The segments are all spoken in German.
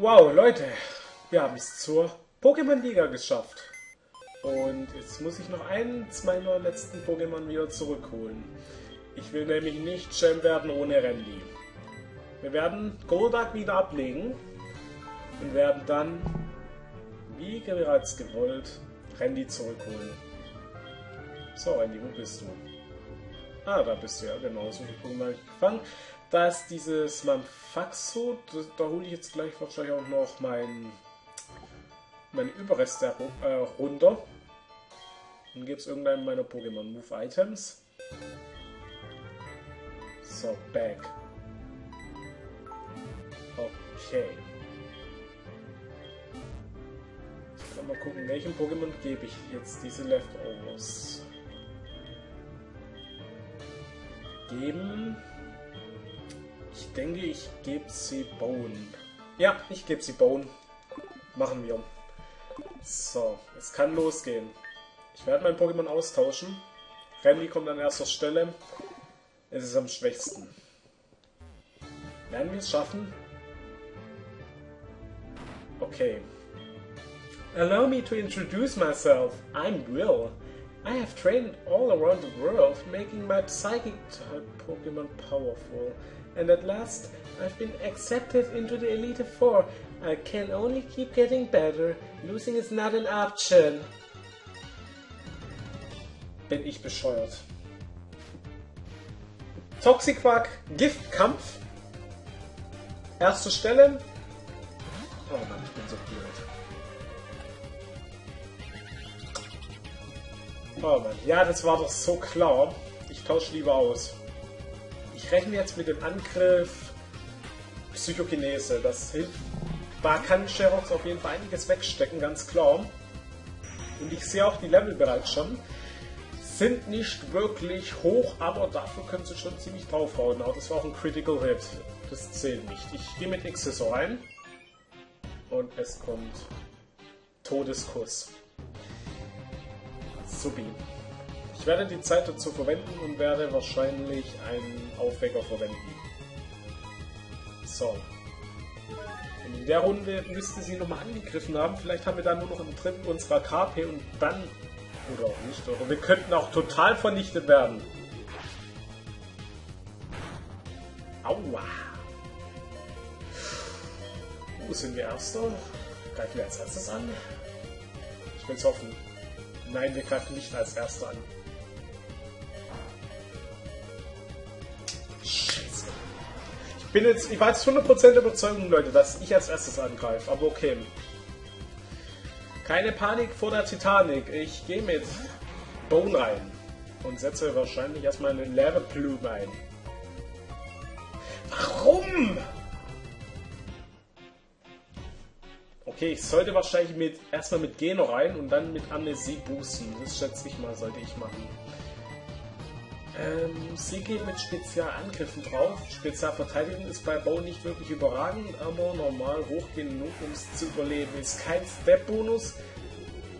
Wow, Leute, wir haben es zur Pokémon Liga geschafft. Und jetzt muss ich noch eins meiner letzten Pokémon wieder zurückholen. Ich will nämlich nicht Champ werden ohne Randy. Wir werden Goldak wieder ablegen und werden dann, wie bereits gewollt, Randy zurückholen. So, Randy, wo bist du? Ah, da bist du ja, genau. So viele Pokémon gefangen. Da ist dieses Manfaxo, da, hole ich jetzt gleich wahrscheinlich auch noch mein, meine Überreste äh, runter. Dann gibt es irgendeinen meiner Pokémon Move Items. So, back. Okay. Ich kann mal gucken, welchen Pokémon gebe ich jetzt diese Leftovers. Geben. Ich denke, ich gebe sie Bone. Ja, ich gebe sie Bone. Machen wir. So, es kann losgehen. Ich werde mein Pokémon austauschen. Randy kommt an erster Stelle. Es ist am schwächsten. Werden wir es schaffen? Okay. Allow me to introduce myself. I'm Will. I have trained all around the world, making my psychic type Pokemon powerful. And at last, I've been accepted into the Elite Four. I can only keep getting better. Losing is not an option. Bin ich bescheuert. Toxiquack, Giftkampf. Erste Stelle. Oh Mann, ich bin so blöd. Oh Mann, ja, das war doch so klar. Ich tausche lieber aus. Ich rechne jetzt mit dem Angriff Psychokinese. Das hilft. Da kann Sherox auf jeden Fall einiges wegstecken, ganz klar. Und ich sehe auch die Level bereits schon. Sind nicht wirklich hoch, aber dafür können sie schon ziemlich draufhauen. Aber das war auch ein Critical Hit. Das zählt nicht. Ich gehe mit Accessor ein. Und es kommt Todeskuss. Subi. Ich werde die Zeit dazu verwenden und werde wahrscheinlich einen Aufwecker verwenden. So. Und in der Runde müsste sie nochmal angegriffen haben. Vielleicht haben wir dann nur noch ein Drittel unserer KP und dann... Oder auch nicht. Oder wir könnten auch total vernichtet werden. Aua. Wo sind wir Erster? Greifen wir als erstes an? Ich will es hoffen. Nein, wir greifen nicht als Erster an. Bin jetzt, ich war jetzt 100% Überzeugung, Leute, dass ich als erstes angreife, aber okay. Keine Panik vor der Titanic. Ich gehe mit Bone rein und setze wahrscheinlich erstmal eine leere Blume ein. Warum? Okay, ich sollte wahrscheinlich mit erstmal mit Geno rein und dann mit Amnesie boosten. Das schätze ich mal, sollte ich machen. Ähm, sie geht mit Spezialangriffen drauf. Spezialverteidigung ist bei Bau nicht wirklich überragend, aber normal hoch genug, um es zu überleben. Ist kein Step-Bonus,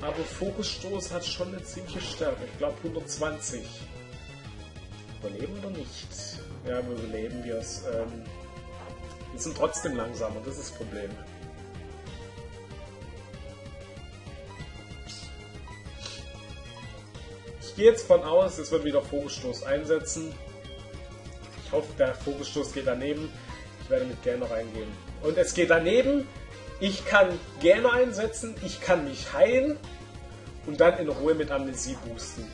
aber Fokusstoß hat schon eine ziemliche Stärke. Ich glaube 120. Überleben oder nicht? Ja, wir überleben wir es. Ähm, wir sind trotzdem langsamer, das ist das Problem. Gehe jetzt von aus, es wird wieder Fokusstoß einsetzen. Ich hoffe, der Fokusstoß geht daneben. Ich werde mit Gähner reingehen. Und es geht daneben. Ich kann Gähner einsetzen, ich kann mich heilen und dann in Ruhe mit Amnesie boosten.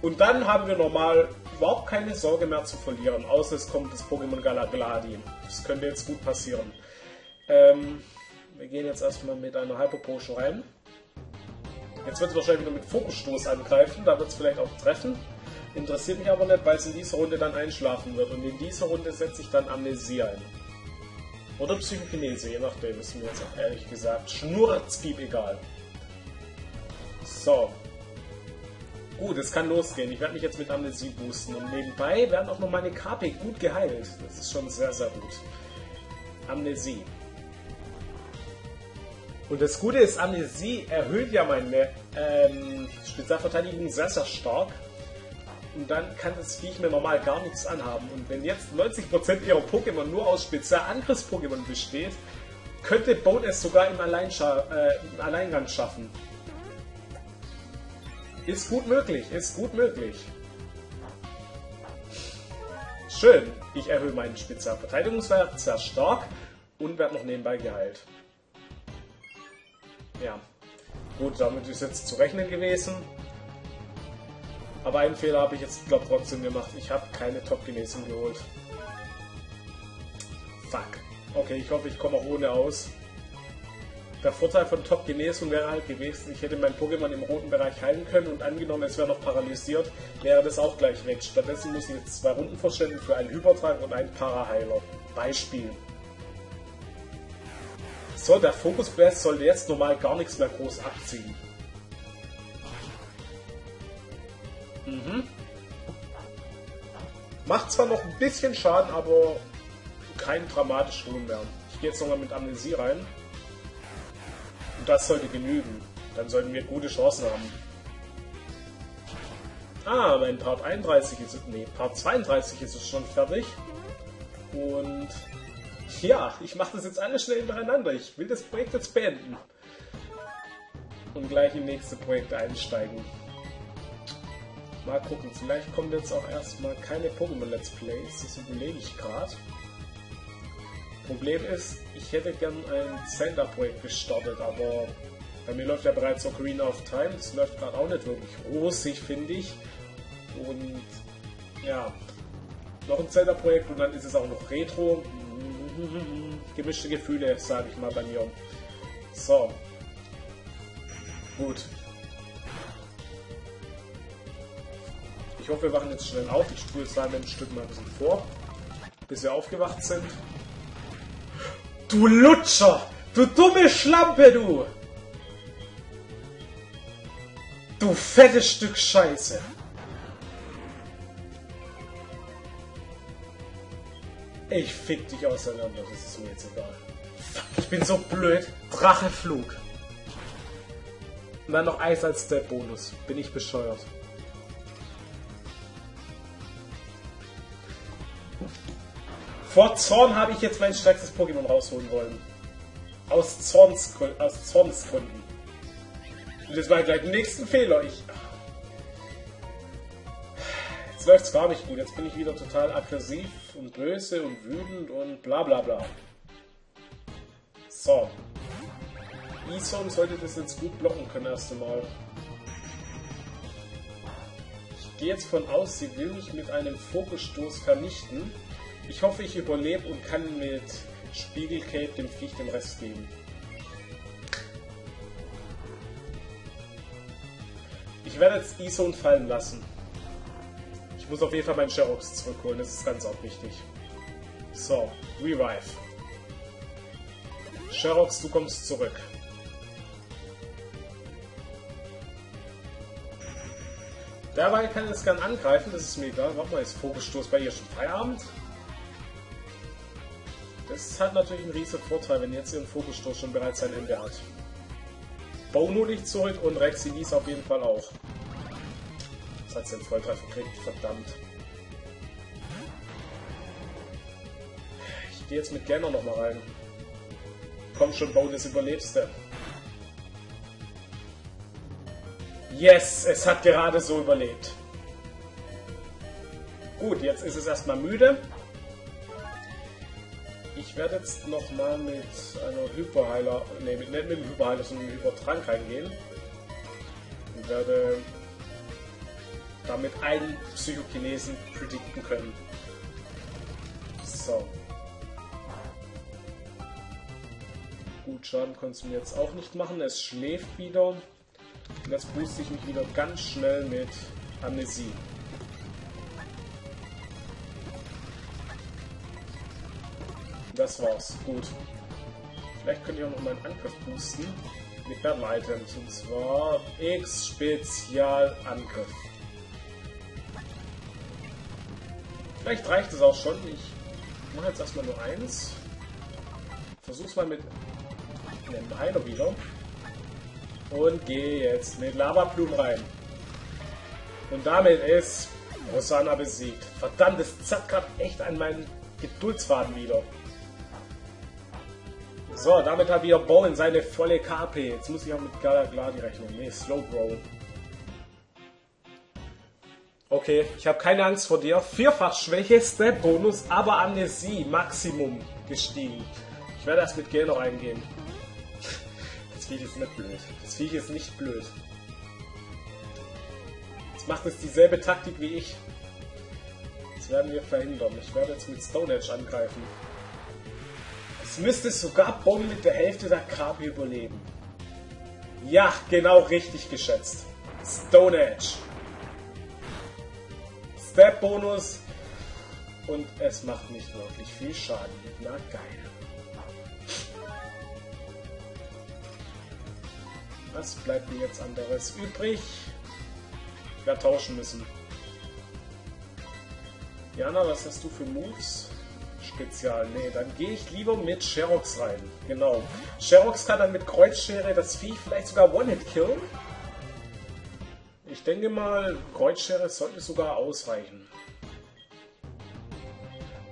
Und dann haben wir normal überhaupt keine Sorge mehr zu verlieren, außer es kommt das Pokémon Galagladi. Das könnte jetzt gut passieren. Ähm, wir gehen jetzt erstmal mit einer Hyper Potion rein. Jetzt wird es wahrscheinlich wieder mit Fokusstoß angreifen, da wird es vielleicht auch treffen. Interessiert mich aber nicht, weil es in dieser Runde dann einschlafen wird. Und in dieser Runde setze ich dann Amnesie ein. Oder Psychokinese, je nachdem, ist mir jetzt auch ehrlich gesagt schnurzpiep egal. So. Gut, es kann losgehen. Ich werde mich jetzt mit Amnesie boosten. Und nebenbei werden auch noch meine KP gut geheilt. Das ist schon sehr, sehr gut. Amnesie. Und das Gute ist, Amnesie erhöht ja meine ähm, Spezialverteidigung sehr, sehr stark. Und dann kann das Viech mir normal gar nichts anhaben. Und wenn jetzt 90% ihrer Pokémon nur aus Spezialangriffs-Pokémon besteht, könnte Bone es sogar im, äh, im Alleingang schaffen. Ist gut möglich, ist gut möglich. Schön. Ich erhöhe meinen Spezialverteidigungswert sehr stark und werde noch nebenbei geheilt. Ja. Gut, damit ist jetzt zu rechnen gewesen. Aber einen Fehler habe ich jetzt, glaube trotzdem gemacht. Ich habe keine Top-Genesung geholt. Fuck. Okay, ich hoffe, ich komme auch ohne aus. Der Vorteil von Top-Genesung wäre halt gewesen, ich hätte mein Pokémon im roten Bereich heilen können und angenommen, es wäre noch paralysiert, wäre das auch gleich weg. Stattdessen muss ich jetzt zwei Runden verschwenden für einen Hypertrank und einen Paraheiler. Beispiel. So, der Focus Blast sollte jetzt normal gar nichts mehr groß abziehen. Mhm. Macht zwar noch ein bisschen Schaden, aber kein dramatisch hohen mehr. Ich gehe jetzt nochmal mit Amnesie rein. Und das sollte genügen. Dann sollten wir gute Chancen haben. Ah, mein Part 31 ist nee, Part 32 ist es schon fertig. Und ja, ich mache das jetzt alles schnell hintereinander. Ich will das Projekt jetzt beenden. Und gleich in nächste Projekt einsteigen. Mal gucken, vielleicht kommen jetzt auch erstmal keine Pokémon Let's Plays. Das überlege ich gerade. Problem ist, ich hätte gern ein Zelda-Projekt gestartet, aber bei mir läuft ja bereits Ocarina of Time. Das läuft gerade auch nicht wirklich rosig, finde ich. Und ja, noch ein Zelda-Projekt und dann ist es auch noch Retro. Gemischte Gefühle, sage ich mal bei mir. So. Gut. Ich hoffe, wir wachen jetzt schnell auf. Ich spule es ein Stück mal ein bisschen vor, bis wir aufgewacht sind. Du Lutscher! Du dumme Schlampe, du! Du fettes Stück Scheiße! Ich fick dich auseinander, das ist mir jetzt egal. Ich bin so blöd. Dracheflug. Und dann noch Eis als Step-Bonus. Bin ich bescheuert. Vor Zorn habe ich jetzt mein stärkstes Pokémon rausholen wollen. Aus, Zorns, aus Zornsgründen. Und das war gleich der nächsten Fehler. Ich. Jetzt läuft es gar nicht gut. Jetzt bin ich wieder total aggressiv und böse und wütend und bla bla bla. So. Ison sollte das jetzt gut blocken können erst einmal. Ich gehe jetzt von aus, sie will mich mit einem Fokusstoß vernichten. Ich hoffe, ich überlebe und kann mit Spiegelcape dem Viech den Rest geben. Ich werde jetzt Ison fallen lassen. Muss auf jeden Fall meinen Sherox zurückholen, das ist ganz auch wichtig. So, Revive. Sherox, du kommst zurück. Derweil kann es gern angreifen, das ist mir egal. Warte mal, ist Vogelstoß bei ihr schon Feierabend? Das hat natürlich einen riesen Vorteil, wenn jetzt ihren Fokusstoß schon bereits sein Ende hat. Bono liegt zurück und Rexinis auf jeden Fall auch. Das hat sie den Volltreffer gekriegt, verdammt. Ich gehe jetzt mit Gamer nochmal rein. Komm schon, Bone, das überlebst du. Yes, es hat gerade so überlebt. Gut, jetzt ist es erstmal müde. Ich werde jetzt nochmal mit einer Hyperheiler, ne, nicht mit dem Hyperheiler, sondern mit dem Hypertrank reingehen. Und werde damit einen Psychokinesen predikten können. So. Gut, Schaden konnte mir jetzt auch nicht machen. Es schläft wieder. Und jetzt booste ich mich wieder ganz schnell mit Amnesie. Das war's. Gut. Vielleicht könnt ihr auch noch meinen Angriff boosten. Mit Battle Items. Und zwar X Vielleicht reicht es auch schon. Ich mache jetzt erstmal nur eins. Versuch's mal mit einem Heiler wieder. Und gehe jetzt mit Lavablumen rein. Und damit ist Rosanna besiegt. Verdammt, das zappt gerade echt an meinen Geduldsfaden wieder. So, damit hat wieder Bowen seine volle KP. Jetzt muss ich auch mit Galagladi rechnen. Nee, Slow Roll. Okay, ich habe keine Angst vor dir. Vierfach Schwäche, Step Bonus, aber Amnesie, Maximum gestiegen. Ich werde erst mit Gel noch eingehen. Das Viech ist nicht blöd. Das Viech ist nicht blöd. Jetzt macht es dieselbe Taktik wie ich. Das werden wir verhindern. Ich werde jetzt mit Stone Edge angreifen. Es müsste sogar Bonn mit der Hälfte der KP überleben. Ja, genau richtig geschätzt. Stone Edge. Step Bonus. Und es macht nicht wirklich viel Schaden. Na geil. Was bleibt mir jetzt anderes übrig? Ich werde tauschen müssen. Jana, was hast du für Moves? Spezial. Nee, dann gehe ich lieber mit Sherox rein. Genau. Sherox kann dann mit Kreuzschere das Vieh vielleicht sogar One-Hit killen. Ich denke mal, Kreuzschere sollte sogar ausreichen.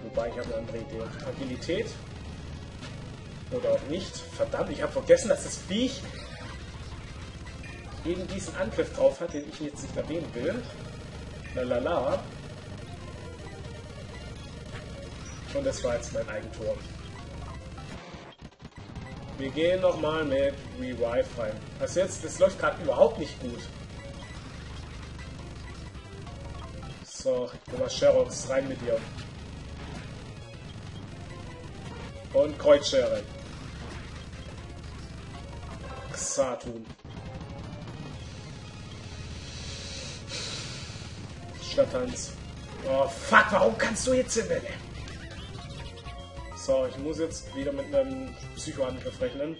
Wobei ich habe eine andere Idee. Agilität. Oder auch nicht. Verdammt, ich habe vergessen, dass das Viech eben diesen Angriff drauf hat, den ich jetzt nicht erwähnen will. Lalala. Und das war jetzt mein Eigentor. Wir gehen nochmal mit Revive rein. Also jetzt, das läuft gerade überhaupt nicht gut. So, Thomas Sherox, rein mit dir. Und Kreuzschere. Xatun. Stadttanz. Oh fuck, warum kannst du Hitzewelle? So, ich muss jetzt wieder mit einem Psychoangriff rechnen.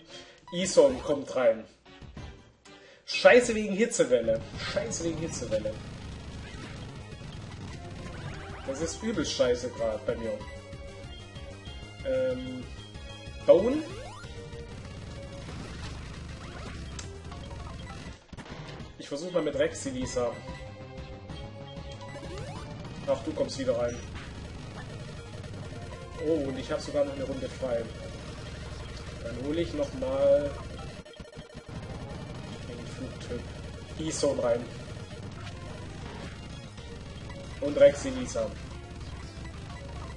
Ison kommt rein. Scheiße wegen Hitzewelle. Scheiße wegen Hitzewelle. Das ist übel scheiße gerade bei mir. Ähm, Bone. Ich versuche mal mit Rex Lisa. Ach, du kommst wieder rein. Oh, und ich habe sogar noch eine Runde frei. Dann hole ich nochmal den Flugtyp Ison rein. Und Rex Elisa.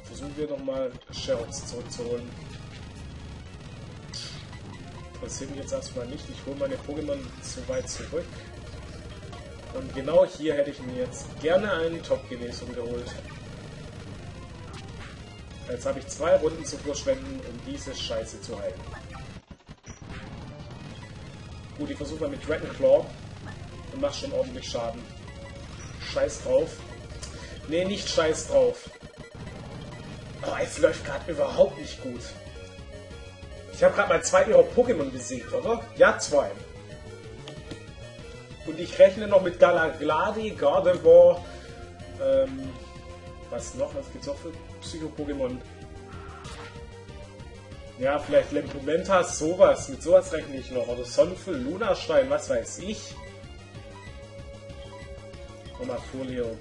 Versuchen wir nochmal Sherrox zurückzuholen. Interessiert mich jetzt erstmal nicht. Ich hole meine Pokémon zu weit zurück. Und genau hier hätte ich mir jetzt gerne einen Top-Genesung geholt. Jetzt habe ich zwei Runden zu verschwenden, um diese Scheiße zu heilen. Gut, ich versuche mal mit Dragon Claw und mache schon ordentlich Schaden. Scheiß drauf. Ne, nicht scheiß drauf. Oh, es läuft gerade überhaupt nicht gut. Ich habe gerade mal zwei ihrer Pokémon besiegt, oder? Ja, zwei. Und ich rechne noch mit Galagladi, Gardevoir, ähm, was noch? Was gibt's auch für Psycho-Pokémon? Ja, vielleicht Lempumentas, sowas. Mit sowas rechne ich noch. Oder Sonnenfüll, Lunastein, was weiß ich. Nochmal Folio.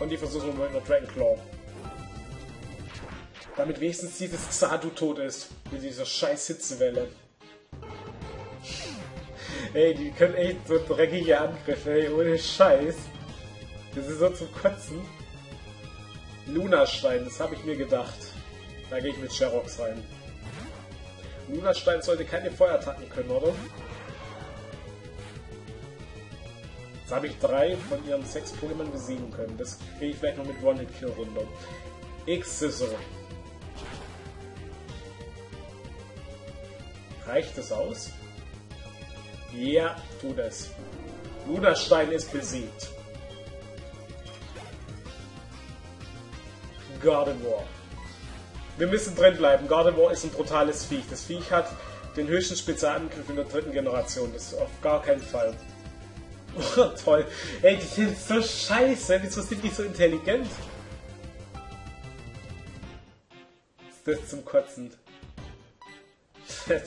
Und die versuchen wir mit einer Dragon Claw. Damit wenigstens dieses Xadu tot ist. Mit dieser scheiß Hitzewelle. Ey, die können echt so dreckige Angriffe, ey, ohne Scheiß. Das ist so zum Kotzen. Lunastein, das habe ich mir gedacht. Da gehe ich mit Sherox rein. Lunastein sollte keine Feuerattacken können, oder? Jetzt habe ich drei von ihren sechs Pokémon besiegen können. Das kriege ich vielleicht noch mit One-Hit-Kill runter. X-Scissor. Reicht es aus? Ja, tut es. Luderstein ist besiegt. Gardevoir. Wir müssen drin bleiben. Gardevoir ist ein brutales Viech. Das Viech hat den höchsten Spezialangriff in der dritten Generation. Das ist auf gar keinen Fall. Oh, toll. Ey, die sind so scheiße. Wieso sind die so intelligent? Ist das zum Kotzen?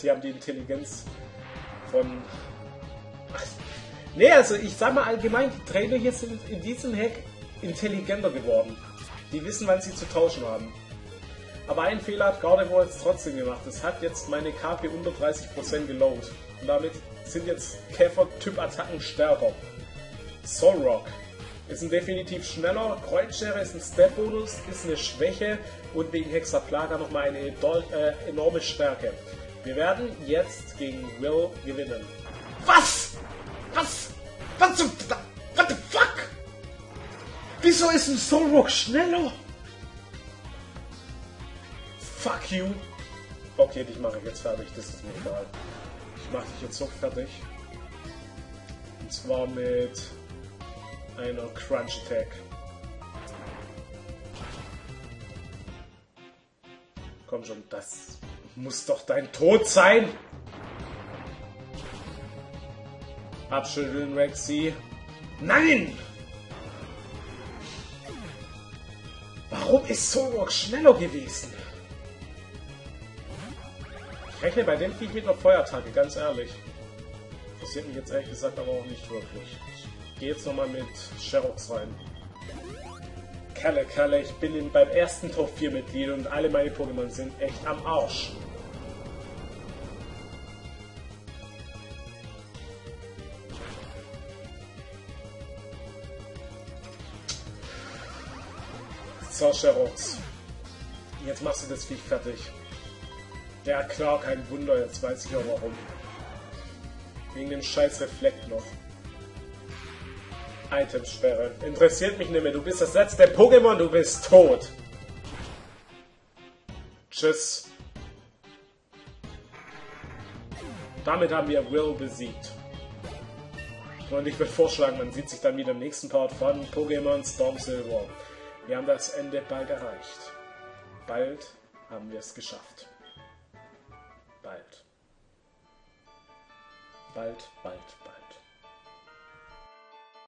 Die haben die Intelligenz von Nee, also ich sag mal allgemein, die Trainer hier sind in diesem Hack intelligenter geworden. Die wissen, wann sie zu tauschen haben. Aber einen Fehler hat Gardevoir jetzt trotzdem gemacht. Es hat jetzt meine KP unter 30% gelowt. Und damit sind jetzt Käfer-Typ-Attacken stärker. Solrock ist ein definitiv schneller, Kreuzschere ist ein Step-Bonus, ist eine Schwäche und wegen Hexaplaga nochmal eine äh, enorme Stärke. Wir werden jetzt gegen Will gewinnen. Was? Was? Was zum... What the fuck? Wieso ist ein Solrock schneller? Fuck you. Okay, dich mache ich jetzt fertig, das ist mir egal. Mache dich jetzt so fertig. Und zwar mit einer Crunch Attack. Komm schon, das muss doch dein Tod sein! Abschütteln, Rexy. Nein! Warum ist Solrock schneller gewesen? Ich rechne bei dem Viech mit einer Feuerattacke, ganz ehrlich. Interessiert mich jetzt ehrlich gesagt aber auch nicht wirklich. Ich gehe jetzt nochmal mit Sherox rein. Kalle, Kalle, ich bin in, beim ersten Top 4 Mitglied und alle meine Pokémon sind echt am Arsch. So, Sherox. Jetzt machst du das Viech fertig. Ja klar, kein Wunder, jetzt weiß ich auch warum. Wegen dem scheiß Reflekt noch. Itemsperre. Interessiert mich nicht mehr. Du bist das letzte Pokémon, du bist tot. Tschüss. Damit haben wir Will besiegt. Und ich würde vorschlagen, man sieht sich dann wieder im nächsten Part von Pokémon Storm Silver. Wir haben das Ende bald erreicht. Bald haben wir es geschafft. Bald. Bald, bald, bald.